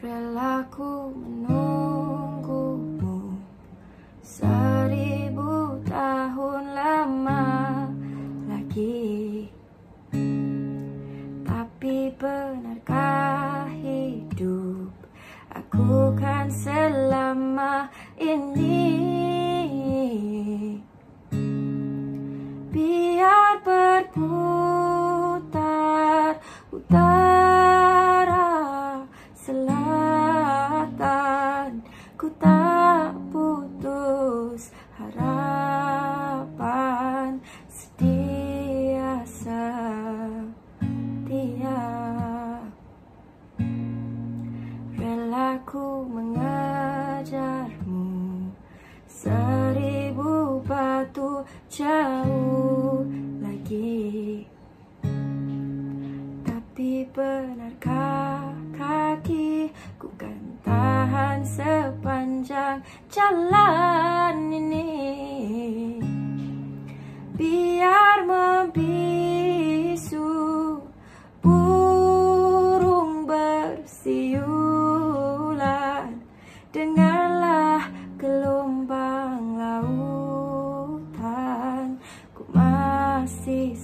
Relaku menunggumu Seribu tahun lama lagi. Tapi benarkah hidup Aku kan selama ini? Biar berputar Ku tak putus harapan Setia setia. Relaku mengajarmu Seribu batu jauh lagi. Tapi benarkah kaki Ku kan tahan jalan ini. Biar membisu burung bersiulan Dengarlah gelombang lautan. Ku masih